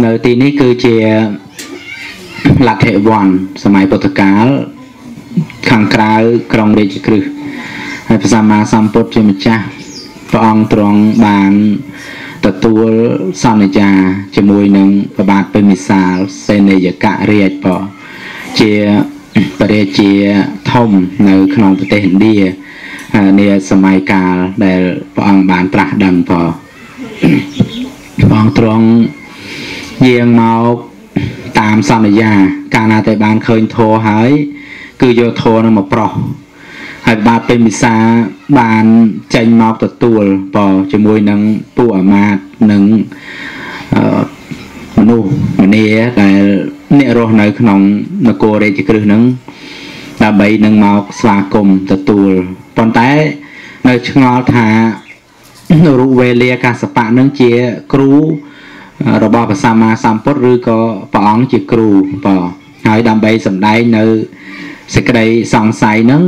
នៅទីនេះគឺជាលទ្ធិវ័នសម័យពុទ្ធកាលខាងក្រៅក្រុងរាជក្រឹសហើយព្រះសម្មាសម្ពុទ្ធជាម្ចាស់ព្រះអង្គទ្រង់បានទទួលសន្យាជាមួយនឹងព្រះបាទពេមិសាលសេនាយករាជបជាបរិជាធំនៅក្នុងប្រទេសឥណ្ឌានាសម័យកាលដែលព្រះអង្គបានត្រាស់ដឹងបព្រះអង្គទ្រង់ យាងមកតាមសន្យា កាលណាតែបានឃើញធរហើយ គឺយកធរនឹងមកប្រោះហើយបាទពេមិសាបានចេញមកទទួលបជាមួយនឹងពួកអាមាត្យនិងមនុស្សម្នាដែលអ្នករស់នៅក្នុងនគររាជក្រឹសហ្នឹងដើម្បីនឹងមកស្វាគមន៍ទទួលប៉ុន្តែនៅឆ្ងល់ថារូវេលាកាសបៈនឹងជាគ្រូ របស់ព្រះសម្មាសម្ពុទ្ធឬក៏ព្រះអង្គជាគ្រូបើហើយដើម្បីសម្ដែងនៅសេចក្តីសង្ស័យនឹង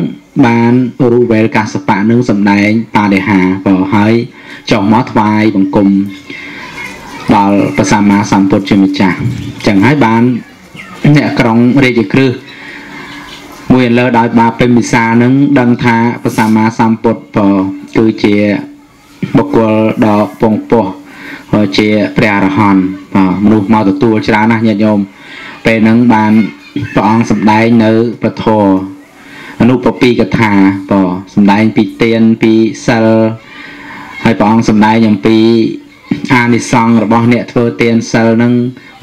បានរូវេលកាសបៈនឹងសម្ដែងបដិហាបើហើយចុះមកថ្វាយបង្គំដល់ព្រះសម្មាសម្ពុទ្ធជាម្ចាស់ចឹងហើយបានអ្នកក្រុងរាជក្រឹសមួយលើដោយបាពេមិសានឹងដឹងថាព្រះសម្មាសម្ពុទ្ធក៏គឺជាបុគ្គលដ៏ពងពោះ ជាព្រះអរហន្តមនុស្សមកទទួលច្រើនណាស់ញាតិញោមពេលហ្នឹងបានព្រះអង្គសម្ដែងនៅពធអនុពពីកថាបសម្ដែងពីទានពីសិលហើយព្រះអង្គសម្ដែងអំពីអានិសង្ឃរបស់អ្នកធ្វើទានសិលនឹង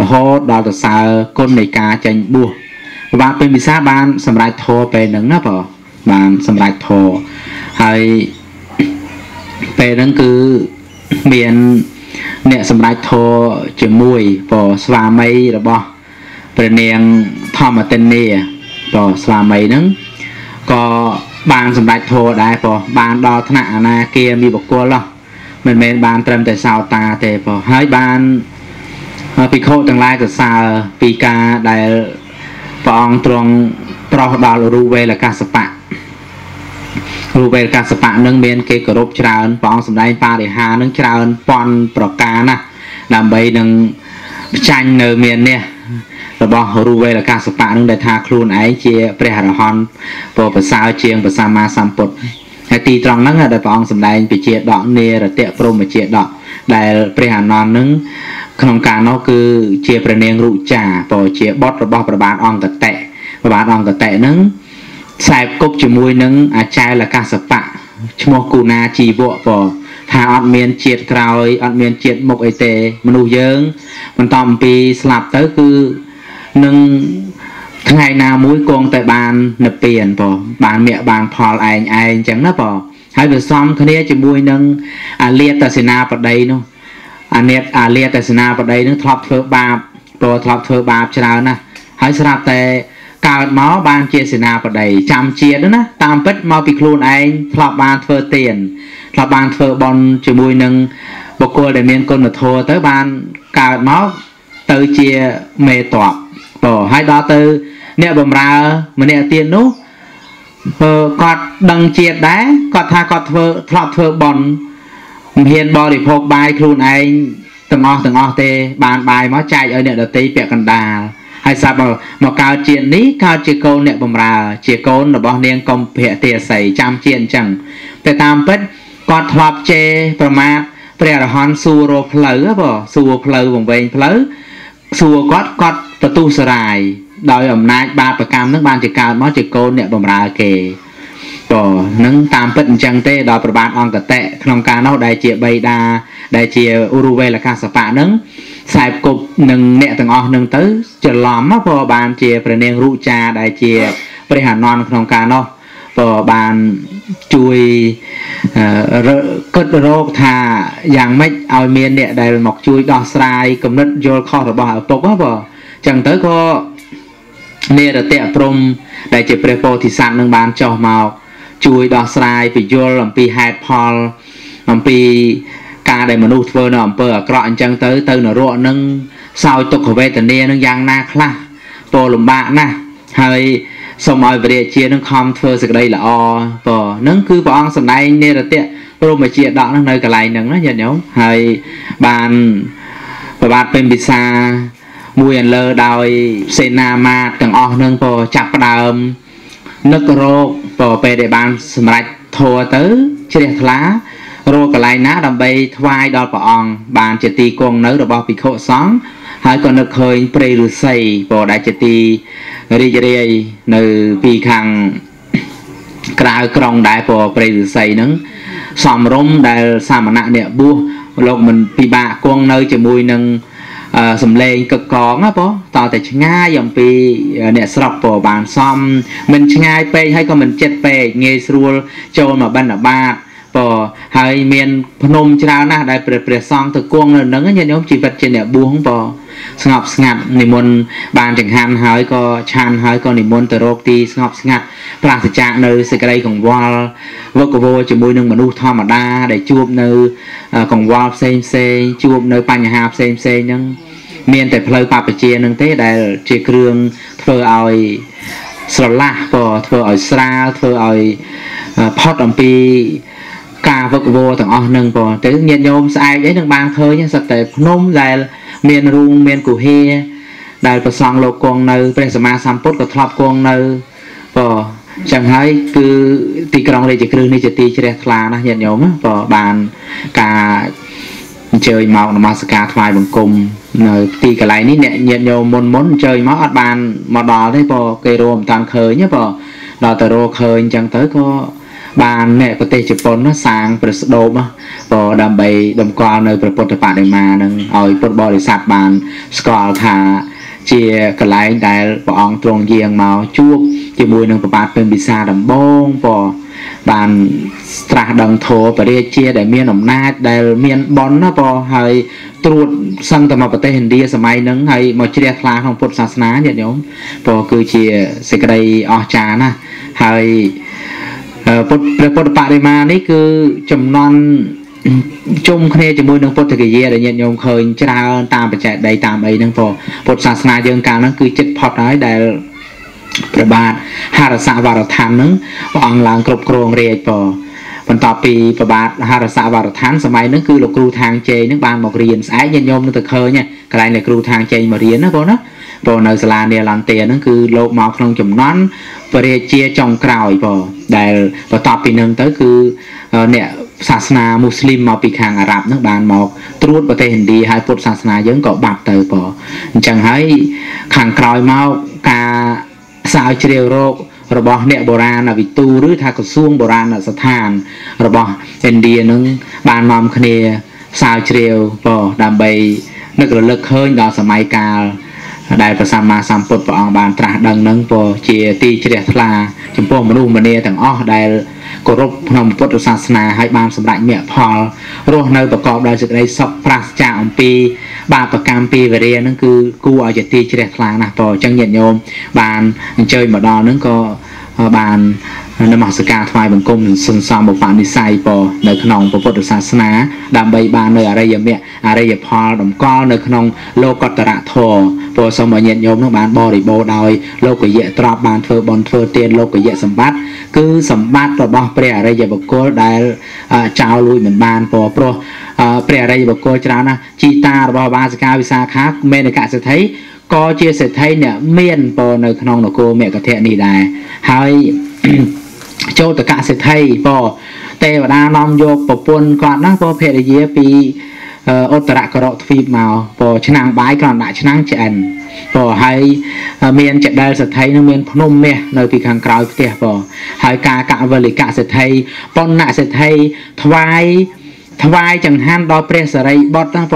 រហូតដល់ទៅសើគុណនៃការចេញបួសបាទពេលវិសាបានសម្រេចធរពេលហ្នឹងណាបងបានសម្រេចធរហើយពេលហ្នឹងគឺមាន អ្នកសម្រេចធរជាមួយពស្វាមីរបស់ព្រះនាងធម្មតិនីពស្វាមីហ្នឹងក៏បានសម្រេចធរដែរពបានដល់ថ្នាក់អនាគាមីបុគ្គលមិនមែនបានត្រឹមតែសោតាទេពហើយបានភិក្ខុទាំងឡាយសរសើរពីការដែលព្រះអង្គទ្រង់ប្រោសដល់រូវេលកាសបៈ រូវេលកាសបៈនឹងមានគេគោរពច្រើនព្រះអង្គសម្ដែងបរិហានឹងច្រើនប៉ុនប្រការណាដើម្បីនឹងផ្ចាញ់នៅមាននេះរបស់រូវេលកាសបៈនឹងដែលថាខ្លួនឯងជាព្រះអរហន្តពោប្រសើរជាងព្រះសម្មាសម្ពុទ្ធហើយទីត្រង់ហ្នឹងដែលព្រះអង្គសម្ដែងពីជាដកនេរតៈព្រមជាដកដែលព្រះអានន្ទនឹងក្នុងការនោះគឺជាព្រះនាងរុចាពោជាបុត្ររបស់ព្រះបាទអង្គតេព្រះបាទអង្គតេនឹង ខ្សែគប់ជាមួយនឹងអាចារ្យលកាសបៈឈ្មោះគូណាជីវៈពោថាអត់មានជាតិក្រោយអត់មានជាតិមុខអីទេមនុស្សយើងបន្តអំពីស្លាប់ទៅគឺនឹងថ្ងៃណាមួយគង់តែបាននិព្វានបងបានមាក់បានផលឯងឯងអញ្ចឹងណាបងហើយវាសំគ្នាជាមួយនឹងអាលាតសេនាបតីនោះអានេតអាលាតសេនាបតីនឹងធ្លាប់ធ្វើបាបព្រោះធ្លាប់ធ្វើបាបច្រើនណាស់ហើយស្រាប់តែ កើតមកបានជាសេនាបតីចាំជាតិណាតាមពិតមកពីខ្លួនឯងធ្លាប់បានធ្វើទានធ្លាប់បានធ្វើបន់ជាមួយនឹងបុគ្គលដែលមានគុណធម៌ទៅបានកើតមកទៅជាមេតបបើហើយដល់ទៅអ្នកបំរើម្នាក់ទៀតនោះគាត់ដឹងជាតិដែរគាត់ថាគាត់ធ្វើធ្លាប់ធ្វើបន់មិនហ៊ានបរិភោគបាយខ្លួនឯងទាំងអស់ទាំងអស់ទេបានបាយមកចែកឲ្យអ្នកដទៃពាក់កណ្ដាល ហើយសាប់មកកើតជាតិនេះកើតជាកូនអ្នកបំរើ ជាកូនរបស់នាងកំភៈទេសីចាំជាតិអញ្ចឹងតែតាមពិតគាត់ធ្លាប់ជេរប្រមាថព្រះអរហន្តសួររកផ្លូវបងសួរផ្លូវវង្វេងផ្លូវសួរគាត់គាត់បទុសរាយដោយអំណាចបាបកម្មនឹងបានជាកើតមកជាកូនអ្នកបំរើគេក៏នឹងតាមពិតអញ្ចឹងទេដល់ប្របាទអង្គតៈក្នុងការនោះដែលជាបៃតាដែលជាឧរុវេលកាសបៈនឹង ខ្សែគប់នឹងអ្នកទាំងអស់នឹងទៅច្រឡំព្រោះបានជាព្រះនាងរុចាដែលជាព្រះអានន្ទក្នុងការនោះក៏បានជួយគិតរកថាយ៉ាងម៉េចឲ្យមានអ្នកដែលមកជួយដោះស្រាយគំនិតយល់ខុសរបស់ឪពុកហ្នឹងបងចឹងទៅក៏នេរតៈព្រំដែលជាព្រះពោធិសត្វនឹងបានចុះមកជួយដោះស្រាយពយល់អំពីហេតុផលអំពី ការដែលមនុស្សធ្វើនៅអំពើអាក្រក់អញ្ចឹងទៅទៅនរកនឹងសោយទុក្ខវេទនានឹងយ៉ាងណាខ្លះពោលំបាកណាស់ហើយសូមឲ្យវរិយជានឹងខំធ្វើសេចក្តីល្អពោនឹងគឺព្រះអង្គសម្ដែងនេរតៈព្រមជាដកនឹងនៅកន្លែងហ្នឹងណាញាតិញោមហើយបានប្របាទពេញពិសាមួយអន្លើដោយសេនាមាតទាំងអស់នឹងក៏ចាប់ផ្ដើមនឹករោគក៏ពេលដែលបានសម្រេចធัวទៅជ្រះថ្លា រកកន្លែងណាដើម្បីថ្វាយដល់ព្រះអង្គបានជាទីគង់នៅរបស់ភិក្ខុសង្ឃហើយក៏នឹកឃើញព្រៃឫស្សីក៏ដែលជាទីរីករាយនៅពីខាងក្រៅក្រុងដែរព្រោះព្រៃឫស្សីហ្នឹងសំរុំដែលសាមណៈអ្នកបួសលោកមិនពិបាកគង់នៅជាមួយនឹងសំឡេងកកងណាបងតតែឆ្ងាយអំពីអ្នកស្រុកព្រោះបានសំមិនឆ្ងាយពេកហើយក៏មិនចិត្តពេកងាយស្រួលចូលមកបណ្ឌបាតព ហើយមានភ្នំច្រើនណាស់ដែលព្រះព្រះសង្ឃទៅគង់នៅនឹងញាតិញោមជីវិតជាអ្នកបួសពស្ងប់ស្ងាត់និមន្តបានចង្ហាន់ហើយក៏ឆានហើយក៏និមន្តទៅរកទីស្ងប់ស្ងាត់ប្រាសចាកនៅសេចក្តីកង្វល់វឹកវរជាមួយនឹងមនុស្សធម្មតាដែលជួបនៅកង្វល់ផ្សេងផ្សេងជួបនៅបញ្ហាផ្សេងផ្សេងហ្នឹងមានតែផ្លូវបព្វជិនឹងទេដែលជាគ្រឿងធ្វើឲ្យស្រឡះក៏ធ្វើឲ្យស្រាលធ្វើឲ្យផុតអំពី ការវឹកវរទាំងអស់នឹងប៉ុទៅញាតិញោមស្អែកអីនឹងបានឃើញសត្វតែភ្នំដែលមានរូងមានគុហាដែលប្រសង់លោកគង់នៅព្រះសម្មាសម្ពុទ្ធក៏ធ្លាប់គង់នៅប៉ុចឹងហើយគឺទីក្រុងរាជក្រឹសនេះជាទីជ្រះថ្លាណាស់ញាតិញោមក៏បានការអញ្ជើញមកនមស្ការថ្វាយបង្គំនៅទីកន្លែងនេះអ្នកញាតិញោមមុនមុនអញ្ជើញមកអត់បានមកដល់ទេព្រោះគេរួមមិនតាន់ឃើញទេព្រោះដល់ទៅរកឃើញអញ្ចឹងទៅក៏ បានអ្នកប្រទេសជប៉ុនសាងព្រះស្ដូបក៏ដើម្បីតម្កល់នៅព្រះពុទ្ធបដិមានឹងឲ្យពុទ្ធបរិស័ទបានស្គាល់ថាជាកន្លែងដែលព្រះអង្គទ្រង់យាងមកជួបជាមួយនឹងប្របាទពេញពិសាដំបងពបានត្រាស់ដឹងធម៌បរិយាជា ដែលមានអំណាចដែលមានបនណាពហើយត្រួតសឹងទៅមកប្រទេសឥណ្ឌាសម័យហ្នឹងហើយមកជ្រះថ្លាក្នុងពុទ្ធសាសនាញាតិញោមព្រោះគឺជាសេចក្តីអស្ចារ្យណាស់ហើយ ពុទ្ធព្រះពុទ្ធបរិមានេះគឺចំនួនជុំគ្នាជាមួយនឹងពុទ្ធគយាដែលញាតិញោមឃើញច្រើនតាមបច្ចេកដីតាមអីហ្នឹងព្រោះពុទ្ធសាសនាយើងកាលហ្នឹងគឺចិត្តផុតហើយដែលព្រះបាទហរសវរឋានហ្នឹងព្រះអង្គឡើងគ្រប់គ្រងរាជព្រោះបន្ទាប់ពីប្របាទហរសវរឋានសម័យហ្នឹងគឺលោកគ្រូທາງជ័យហ្នឹងបានមករៀនស្អែកញាតិញោមនឹងទៅឃើញកន្លែងលោកគ្រូທາງជ័យមករៀនណាបងណាព្រោះនៅសាលានេឡង់តេហ្នឹងគឺលោកមកក្នុងចំនួនពរាជាចុងក្រោយបង ដែលបន្ទាប់ពីនឹងទៅគឺអ្នកសាសនាមូស្លីមមកពីខាងអារ៉ាប់ហ្នឹងបានមកត្រួតប្រទេសឥណ្ឌាហើយពុទ្ធសាសនាយើងក៏បាត់ទៅបងអញ្ចឹងហើយខាងក្រោយមកការស្រាវជ្រាវរោគរបស់អ្នកបុរាណវិទូឬថាក្រសួងបុរាណស្ថាន របស់ឥណ្ឌានឹងបាននាំគ្នាស្រាវជ្រាវបងដើម្បីនឹករលឹកឃើញដល់សម័យកាល ដែលព្រះសម្មាសម្ពុទ្ធព្រះអង្គបានត្រាស់ដឹងនឹងពោជាទីជ្រះថ្លាចំពោះមនុស្សម្នាទាំងអស់ដែលគោរពក្នុងពុទ្ធសាសនាហើយបានសម្រេចមគ្គផលរស់នៅប្រកបដោយសេចក្តីសុខប្រាសចាកអំពី បាបកម្មពីវរិយនឹងគឺគួរឲ្យជាទីជ្រះថ្លាណាស់ពោអញ្ចឹងញាតិញោមបានអញ្ជើញមកដល់នឹងក៏បាននមស្ការថ្វាយបង្គំសន្សំបុព្វនិស័យពនៅក្នុងពុទ្ធសាសនា ដើម្បីបាននៅអរិយមគ្គអរិយផលតម្កល់នៅក្នុងលោកតរធម៌ ព្រោះសូមឲ្យញាតិញោមនោះបានបរិបូរដោយលោកយៈទ្របបានធ្វើបន់ធ្វើទានលោកយៈសម្បត្តិគឺសម្បត្តិរបស់ព្រះអរិយបុគ្គលដែលចោលលួចមិនបានព្រោះព្រោះព្រះអរិយបុគ្គលច្រើនណាស់ជីតារបស់បាសិកាវិសាខាមេនកសិទ្ធិក៏ជាសេដ្ឋីអ្នកមានពរនៅក្នុងនគរមគ្គធៈនេះដែរហើយចូលតកសិទ្ធិពទេវតានាំយកប្រពន្ធគាត់ណាពភរិយាពី ឧត្តរករៈទ្វីបមកពឆ្នាំងបាយគ្រាន់ដាក់ឆ្នាំងឆ្អិនពហើយមានចដែលសទ្ធិនឹងមានភ្នំមាសនៅពីខាងក្រោយផ្ទះពហើយការកវលិកសិទ្ធិប៉ុណ្ណសិទ្ធិថ្វាយថ្វាយចង្ហាន់ដល់ព្រះសរិបុត្រណាព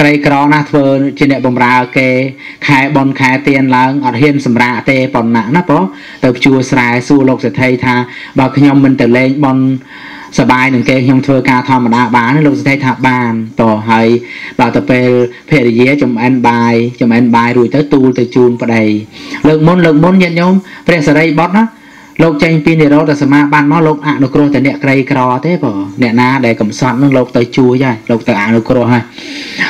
ក្រីក្រណាស់ធ្វើជាអ្នកបំរើគេខែបនខែទៀនឡើងអត់ហ៊ានសម្រាកទេប៉ុណ្ណាណាបងទៅជួស្រែសួរលោកសេដ្ឋីថាបើខ្ញុំមិនទៅលេងបន សបាយនឹងគេខ្ញុំធ្វើការធម្មតាបានលោកសេដ្ឋីថាបានតហើយដល់ទៅពេលភរិយាចំអិនបាយចំអិនបាយរួចទៅទូលទៅជូនប្តីលើកមុនលើកមុនញាតិញោមព្រះសរិបុត្រណាលោកចេញពីនិរោធសមាបានមកលោកអនុគ្រោះតែអ្នកក្រីក្រទេបងអ្នកណាដែលកំសត់នឹងលោកទៅជួយហើយលោកទៅអនុគ្រោះហើយ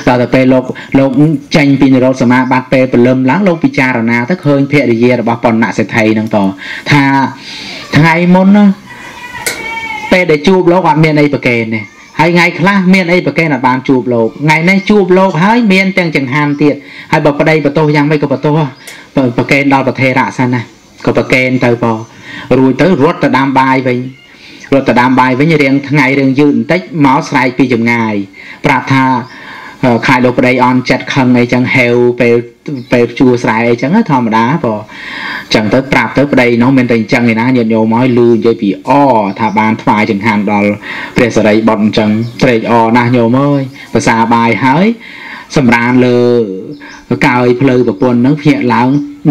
ដល់ទៅពេលលោកលោកចេញពីនិរោធសមាបានពេលព្រលឹមឡើងលោកពិចារណាទៅឃើញភរិយារបស់បណ្ណសេដ្ឋីនឹងតថាថ្ងៃមុនណា ពេលដែលជួបលោកអត់មានអីប្រកេនទេហហើយថ្ងៃខ្លះមានអីប្រកេនអាចបានជួបលោកថ្ងៃនេះជួបលោកហើយមានទាំងចង្ហាន់ទៀតហើយបើប្តីបន្ទោសយ៉ាងម៉េចក៏បន្ទោសប្រកេនដល់ប្រធេរៈសិនណាក៏ប្រកេនទៅបរួចទៅរត់ទៅដាំបាយវិញរត់ទៅដាំបាយវិញរៀងថ្ងៃរៀងយឺតបន្តិចមកស្រែកពីចម្ងាយប្រាប់ថាខាយលោកប្តីអន់ចិត្តខឹងអីចឹងហេវពេល ពេលជួស្រែអីចឹងធម្មតាបើចឹងទៅប្រាប់ទៅប្តីនោះមិនតែអញ្ចឹងឯណាញាតិញោមមកលឺនិយាយពីអថាបានថ្វាយចង្ហាន់ដល់ព្រះសរិបុត្រអញ្ចឹងត្រេកអរណាស់ញោមអើយភាសាបាយហើយសម្រានលើកើយផ្លូវប្រពន្ធនឹងភ្ញាក់ឡើង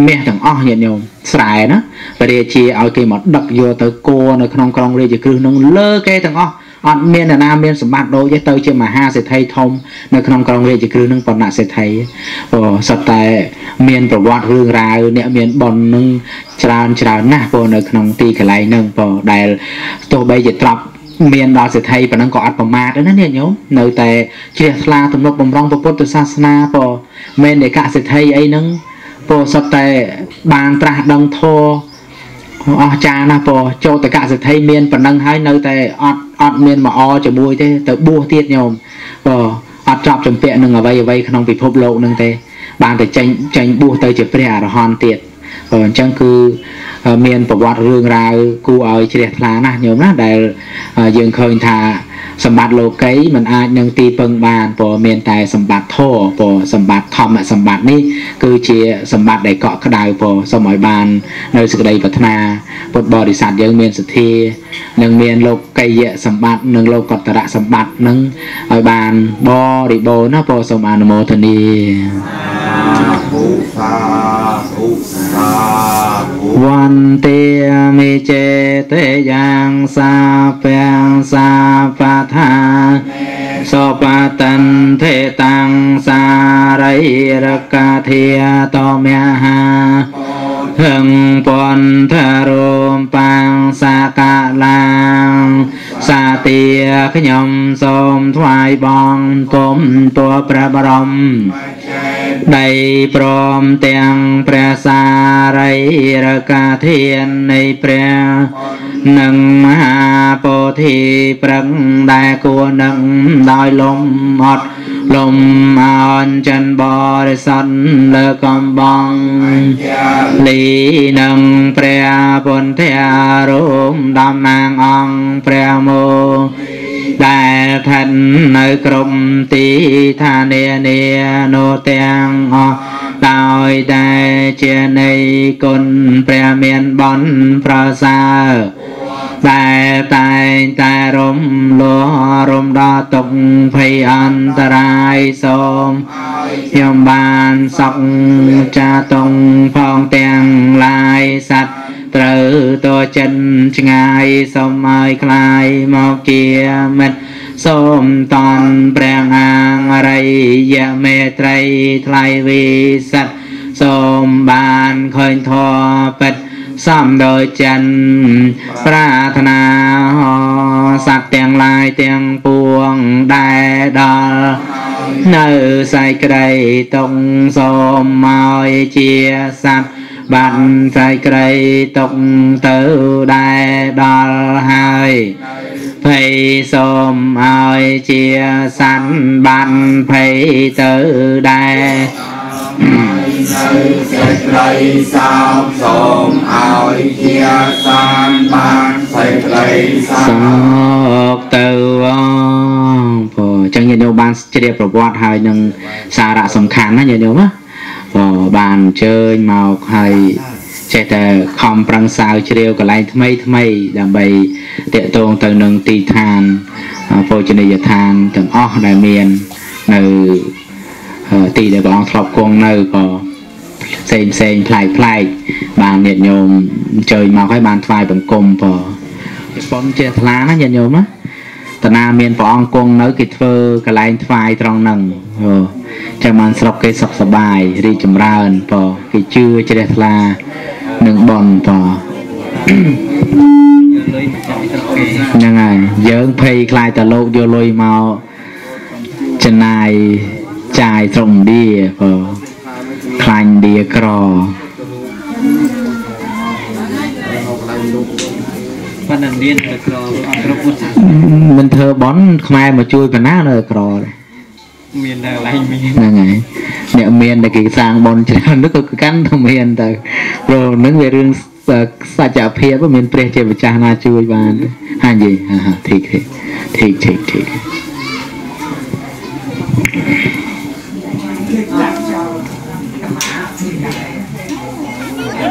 មាសទាំងអស់ញាតិញោមស្រែណាព្រះរាជាឲ្យគេមកដឹកយកទៅគោនៅក្នុងក្រុងរាជក្រឹសនឹងលើគេទាំងអស់ អត់មានអ្នកណាមានសម្បត្តិដូចទេទៅជាមហាសេដ្ឋីធំនៅក្នុងក្រុងរាជក្រឹសនឹងបណ្ណសេដ្ឋីព្រោះសុទ្ធតែមានប្រវត្តិរឿងរ៉ាវអ្នកមានប៉ុននឹងច្រើនច្រើនណាស់ព្រោះនៅក្នុងទីកន្លែងហ្នឹងព្រោះដែលទោះបីជាត្រប់មានដល់សេដ្ឋីប៉ុណ្ណឹងក៏អត់ប្រមាទដែរណាញាតិញោមនៅតែជ្រះថ្លាទំនុកបំរុងពុទ្ធសាសនាព្រោះមែនតែកសិទ្ធិអីហ្នឹងព្រោះសុទ្ធតែបានត្រាស់ដឹងធម៌អស់ចាណាស់ព្រោះចូលតកសិទ្ធិមានប៉ុណ្ណឹងហើយនៅតែអត់អ ត់មានមកអជាមួយទេទៅបួសទៀតញោមព្រោះអត់ចប់ចម្ពាក់នឹងអ្វីអ្វីក្នុងពិភពលោកនឹងទេ បានតែចេញចេញបួសទៅជាព្រះអរហន្តទៀតព្រោះអញ្ចឹងគឺមានប្រវត្តិរឿងរ៉ាវគួរឲ្យជ្រះថ្លាណាស់ញោមណាដែលយើងឃើញថា សម្បត្តិលោកីมันអាចនឹងទីពឹងបានព្រោះមានតែសម្បត្តិធម៌ព្រោះសម្បត្តិធម្មសម្បត្តិនេះគឺជាសម្បត្តិដែលកក់ក្ដៅព្រោះសូមឲ្យបាននៅសេចក្តីប្រាថ្នាពុទ្ធបរិស័ទយើងមានសទ្ធានិងមានលោកីយសម្បត្តិនិងលោកតរៈសម្បត្តិនឹងឲ្យបានបរិបូរណ៍ណាព្រោះសូមអនុមោទនាសាធុសាធុសាវន្តិមិចេតយ៉ាងសាពាំងសាបថាស បតន្ទេតាំងសារិរកាធាតមហាហឹងពន្ធរមបាំងសាកាឡាងសាទាខ្ញុំសូមថ្វាយបងគុំតួព្រះបរមដីព្រមទាំងព្រះសារីរកាធាននៃព្រះ និងមហាពោធិប្រឹងដែលគួរនឹងដោយលំអត់លំអនចិនបរិស័ទលើកំបងលីនឹងព្រះពុន្ធារូបតំណាងអង្គព្រះមោដែលឋិននៅក្រុមទីឋានានានោះទាំងអស់ដោយតែជានៃគុណព្រះមានបនប្រសើរ ដែលតែងតែរំលោះរំដល់ទុកភ័យអន្តរាយសូមខ្ញុំបានសក់ចាតុងផងទាំងឡាយសត្វត្រូវតចិនឆ្ងាយសូមឲ្យคลายមកជាមិត្តសូមតនព្រះអាងរិយមេត្រីថ្លៃវិសិទ្ធសូមបានឃើញធម៌ពិត សំដោយចិនប្រាថ្នាសត្វទាំងឡាយទាំងពួងដែលដល់នៅសៃក្តីតុងសូមមកជាសត្វបាត់សៃក្តីតុកទៅដែលដល់ហើយភ័យសូមឲ្យជាសันបានភ័យទៅដែរនៅ សេចក្តីសោកសូមឲ្យជាសានបានសេចក្តីសោកទៅអព្រោះអញ្ចឹងញាតិញោមបានជ្រាបប្រវត្តិហើយនឹងសារៈសំខាន់ណាញាតិញោមណាក៏បានអញ្ជើញមកហើយចេះតែខំប្រឹងសាវជ្រាវកន្លែងថ្មីថ្មីដើម្បីតាក់ទងទៅនឹងទីឋានភោជនីយដ្ឋានទាំងអស់ដែលមាននៅទីដែលព្រះអង្គធ្លាប់គង់នៅក៏ ផ្សេងផ្សេងប្លែកប្លែកបានញាតិញោមអញ្ជើញមកឲ្យបានថ្វាយបង្គំក៏ប៉ុនជាថ្លាណាញាតិញោមណាតាណាមានព្រះអង្គគង់នៅគេធ្វើកន្លែងថ្វាយត្រង់ហ្នឹងចាំបានស្រុកគេសុខសប្បាយរីកចម្រើនបើគេជឿជ្រះថ្លានឹងបនបើហ្នឹងហើយយើងភ័យខ្លាចតលោកយកលុយមកចំណាយចាយត្រង់ឌីបើ ខ្លាញ់ឌីក្រប៉ុន្តែមានទៅក្រអត់គ្រប់ពុទ្ធសាសមិនធ្វើបន់ខ្មែរមកជួយប៉ុណ្ណានៅក្រដែរមានតែកន្លែងមានហ្នឹងហើយអ្នកមានតែគេសាងបនច្រើននោះក៏កាន់តែមានទៅព្រោះនឹងវារឿងសច្ចភាពមានព្រះជាម្ចាស់ណាជួយបានហានិយាយហាហាធីកធីកធីកធីក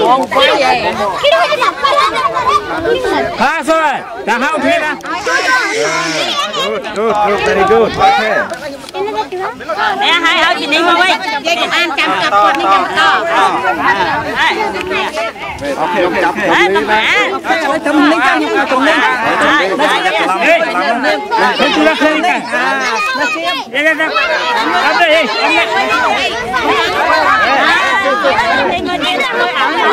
con quá vậy ha rồi đã hao thế đã good good good very good okay nè hai hai chị đi mà quay ăn cắm cặp con đi to ok ok ok tâm mã tâm linh tâm linh tâm linh không chú ra không đấy đi đi đi ăn đây ăn đây យពីនេះមកវិញគេក៏បាន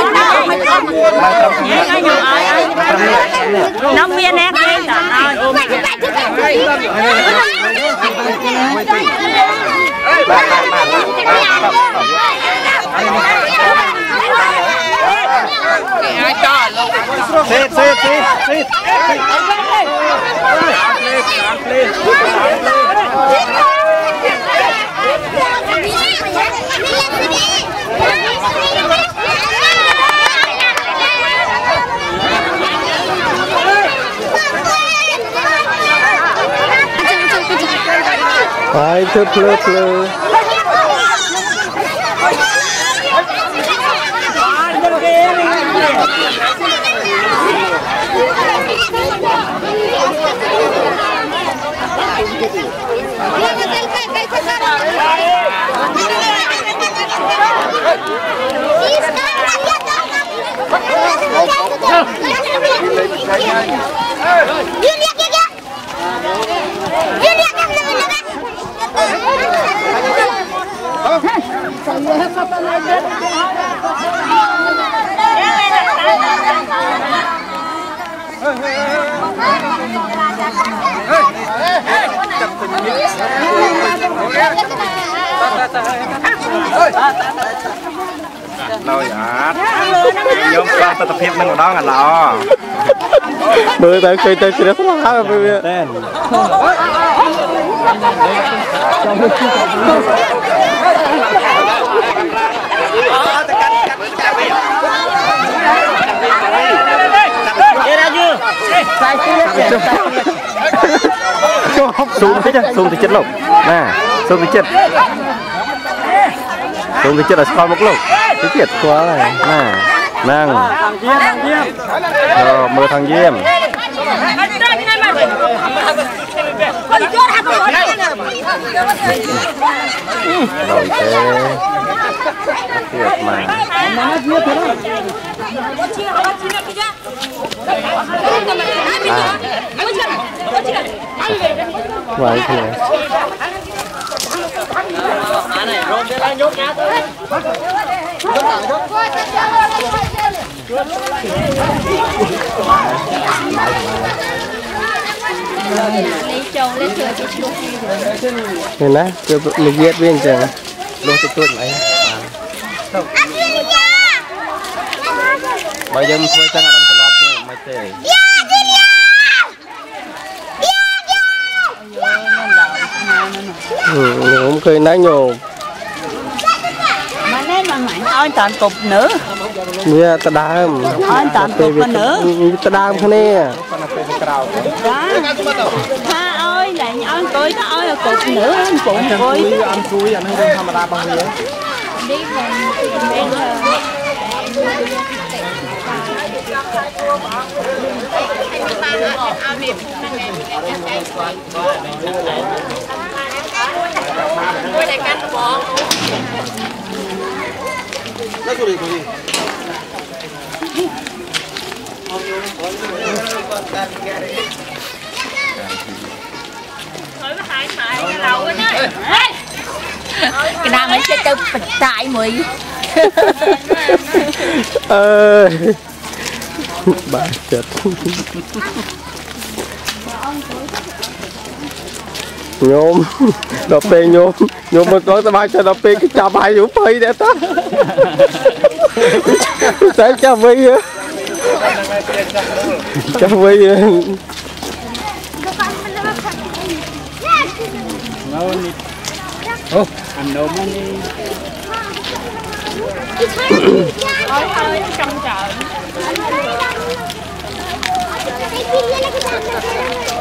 ចាំចាប់គា ត់នេះចាំតហើយ Okay, okay, okay. ហើយ មកមក Tầm linh căng, tầm linh. ហើយហើយ Ê, không chú ra khơi nè. Đây, đây, đây. Ăn đây, ăn đây. នំមានណាគេតឲ្យ Sit, sit, sit, sit. Hai thứ plơ plơ. Rồi ạ. Nhóm qua tập tập hiệp nâng đó là lọ. Bữa tới khi tới khi đó là bữa. Tên. xuống tí chứ xuống tí นั่งมือทางเยี่ยมโอเคเทียบมาไหวเถอะ nên là chưa mình giết bên trời Luôn tự tuột lại. Bây giờ mình thôi chẳng là đâm cả lọt chứ Mày tệ Ừ, không khơi nãy nhồm ឲ្យតានកប់ nữa វាតដើមឲ្យតានកប់មក nữa តដើមគ្នាចាថាឲ្យលែងឲ្យអង្គុយទៅឲ្យឲ្យកប់ nữa ពុំអង្គុយវាអត់គួយអានេះរឿងធម្មតារបស់វានេះមួយតែកាន់បង cái nào mới chết đâu bật tại mùi អើយបាទចិត្ត ញោមដល់ពេលញោមញោមមិនស្គាល់សមាជិកដល់ពេលគេចាប់ហើយយូរភ័យដែរតាតែចាប់វិញហ៎ចាប់វិញហ៎អានំនេះ thôi thôi trong chợ Thôi đó, việc ưu